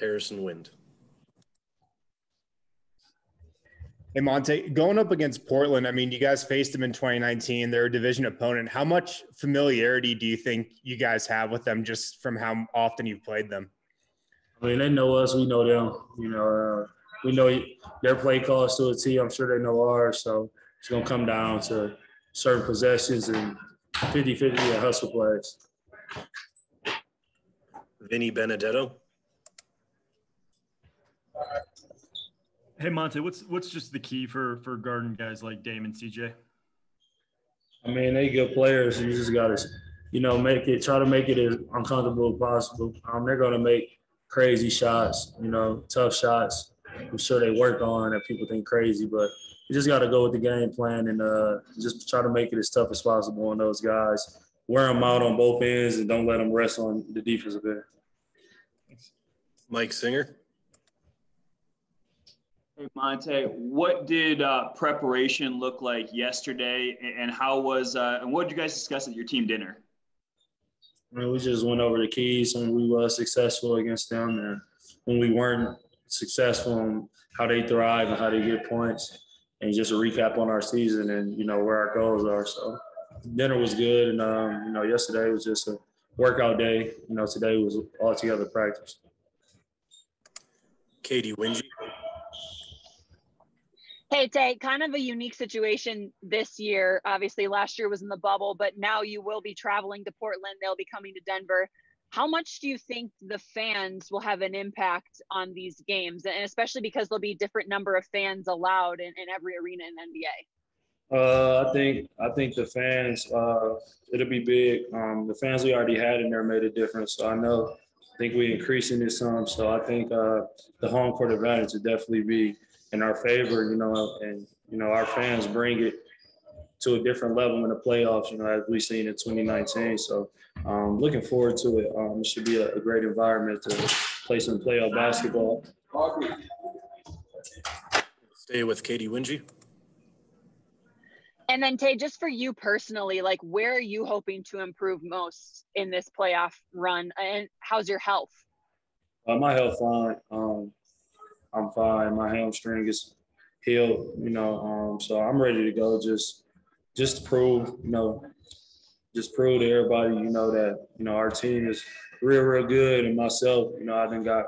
Harrison Wind. Hey, Monte, going up against Portland, I mean, you guys faced them in 2019. They're a division opponent. How much familiarity do you think you guys have with them just from how often you've played them? I mean, they know us. We know them. You know, uh, we know their play calls to a T. I'm sure they know ours. So it's going to come down to certain possessions and 50 50 hustle plays. Vinny Benedetto. Hey Monte, what's what's just the key for for guarding guys like Dame and CJ? I mean, they good players. You just gotta, you know, make it try to make it as uncomfortable as possible. Um, they're gonna make crazy shots, you know, tough shots. I'm sure they work on that people think crazy, but you just got to go with the game plan and uh, just try to make it as tough as possible on those guys. Wear them out on both ends and don't let them rest on the defensive end. Mike Singer. Hey Monte, what did uh, preparation look like yesterday, and how was uh, and what did you guys discuss at your team dinner? I mean, we just went over the keys and we were successful against them, and when we weren't successful, and how they thrive and how they get points, and just a recap on our season and you know where our goals are. So dinner was good, and um, you know yesterday was just a workout day. You know today was all together practice. Katy Winge. Hey, Tay, kind of a unique situation this year. Obviously, last year was in the bubble, but now you will be traveling to Portland. They'll be coming to Denver. How much do you think the fans will have an impact on these games, and especially because there'll be different number of fans allowed in, in every arena in NBA? Uh, I think I think the fans uh, it'll be big. Um, the fans we already had in there made a difference. So I know I think we're increasing it some. So I think uh, the home court advantage would definitely be in our favor, you know, and you know our fans bring it to a different level in the playoffs, you know, as we've seen in 2019. So um, looking forward to it. Um, it should be a, a, great environment to play some playoff basketball. Stay with Katy Winge. And then Tay, just for you personally, like where are you hoping to improve most in this playoff run? And how's your health? Uh, my health fine. Um, I'm fine. My hamstring is healed, you know. Um, so I'm ready to go. Just, just to prove, you know, just prove to everybody, you know, that you know our team is real, real good, and myself, you know, I done got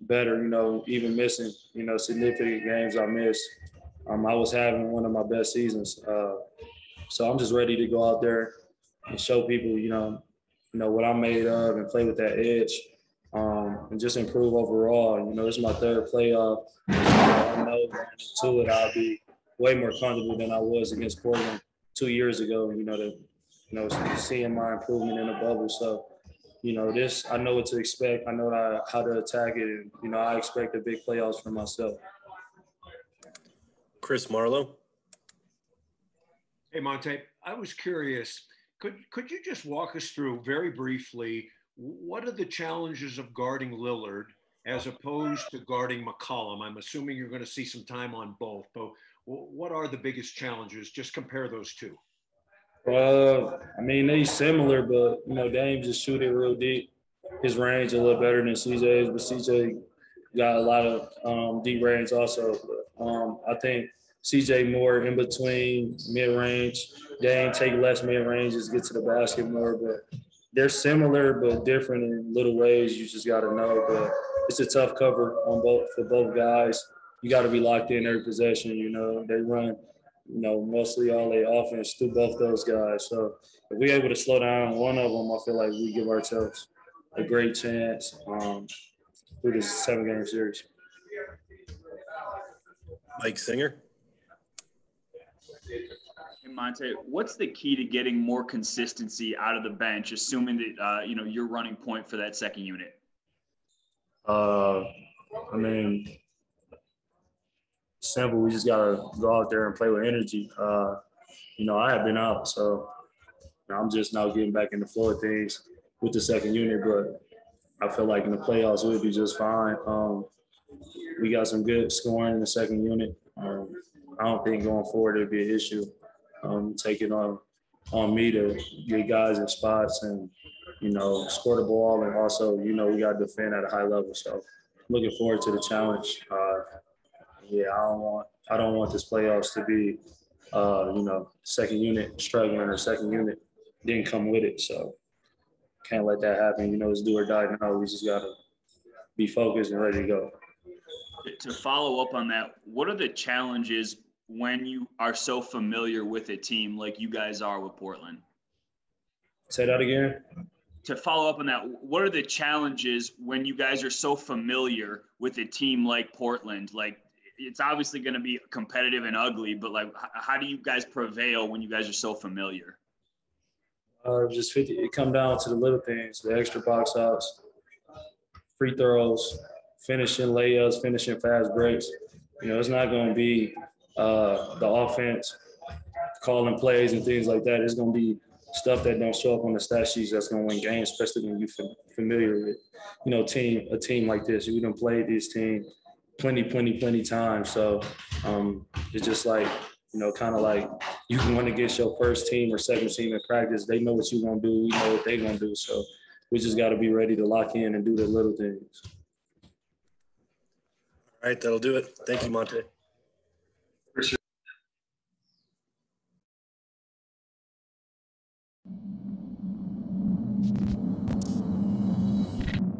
better. You know, even missing, you know, significant games I missed. Um, I was having one of my best seasons. Uh, so I'm just ready to go out there and show people, you know, you know what I'm made of, and play with that edge um, and just improve overall. You know, this is my third playoff. I know going into it, I'll be way more comfortable than I was against Portland two years ago. You know, to, you know, seeing my improvement in the bubble. So, you know, this I know what to expect. I know how, how to attack it, and you know, I expect a big playoffs for myself. Chris Marlowe. Hey Monte, I was curious. Could could you just walk us through very briefly what are the challenges of guarding Lillard as opposed to guarding McCollum? I'm assuming you're going to see some time on both, but what are the biggest challenges? Just compare those two. Uh, I mean, they're similar, but you know, Dame just shoot it real deep. His range a little better than CJ's, but CJ got a lot of um, deep range also. But, um, I think CJ more in between mid range. Dame take less mid ranges, get to the basket more, but they're similar but different in little ways. You just got to know. But it's a tough cover on both for both guys. You got to be locked in every possession. You know they run, you know, mostly all the offense through both those guys. So if we're able to slow down one of them, I feel like we give ourselves a great chance um, through this seven game series. Mike Singer. Monte, what's the key to getting more consistency out of the bench, assuming that uh, you know you're running point for that second unit? Uh, I mean, simple. We just gotta go out there and play with energy. Uh, you know, I have been out, so I'm just now getting back in the flow of things with the second unit. But I feel like in the playoffs we'll be just fine. Um, we got some good scoring in the second unit. Um, I don't think going forward it'll be an issue um, taking on on me to get guys in spots and you know, score the ball, and also, you know, we got to defend at a high level. So, looking forward to the challenge. Uh, yeah, I don't want I don't want this playoffs to be, uh, you know, second unit struggling or second unit didn't come with it. So, can't let that happen. You know, it's do or die now. We just gotta be focused and ready to go. To follow up on that, what are the challenges when you are so familiar with a team like you guys are with Portland? Say that again. To follow up on that, what are the challenges when you guys are so familiar with a team like Portland? Like, it's obviously going to be competitive and ugly, but like, how do you guys prevail when you guys are so familiar? Uh, just 50, it come down to the little things, the extra box outs, free throws, finishing layups, finishing fast breaks. You know, it's not going to be uh, the offense calling plays and things like that. It's going to be stuff that don't show up on the stat sheets that's going to win games, especially when you're familiar with, you know, team a team like this. We done played this team plenty, plenty, plenty times. So um, it's just like you know, kind of like you want to get your first team or second team in practice. They know what you're gonna do. We know what they're gonna do. So we just got to be ready to lock in and do the little things. All right, that'll do it. Thank you, Monte. Thank you.